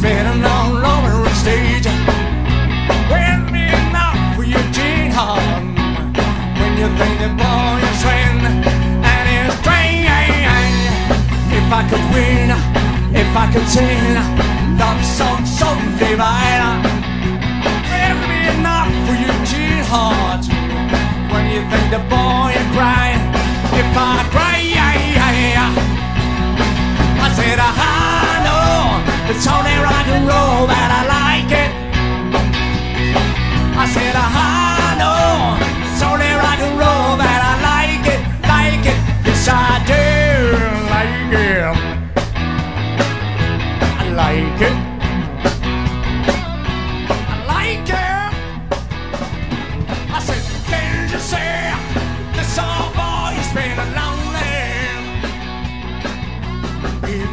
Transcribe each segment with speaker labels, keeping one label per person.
Speaker 1: spinning on over the stage. When me not for your Gene Harlem, when you think the boy is swing and it's train. If I could win, if I could sing, love song so divine. When me not for your heart, when you think the boy is crying. If I cry, I said, aha it's only rock and roll, but I like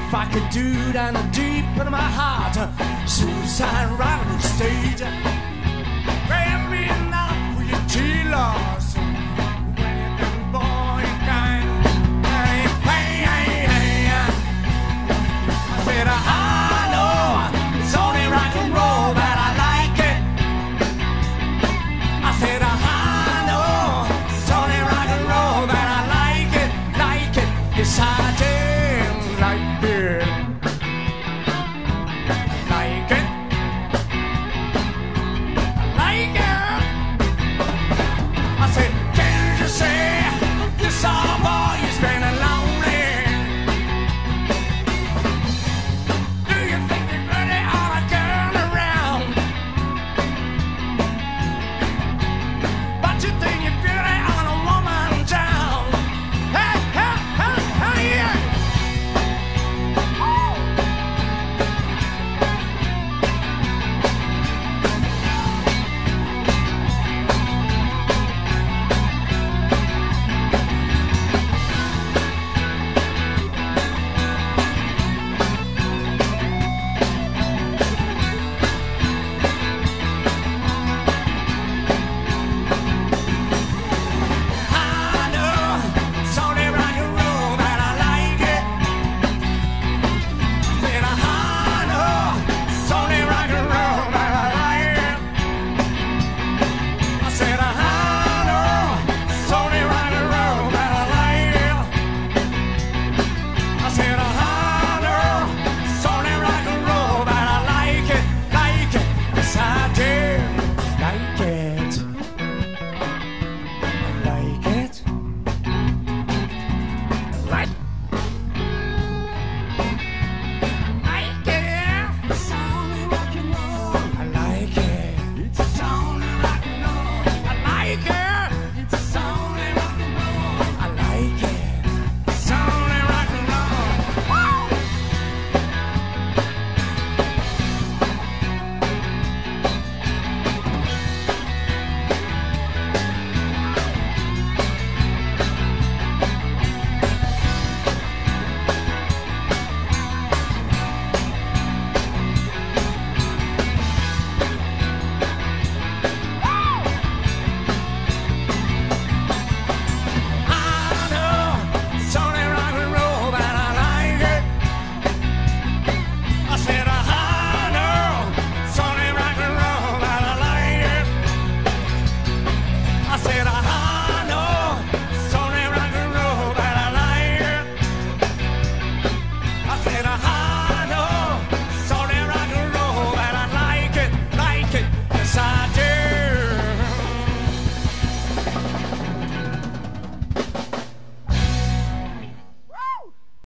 Speaker 1: If I could do down deep in my heart, suicide right on the stage. Grab me enough for your said I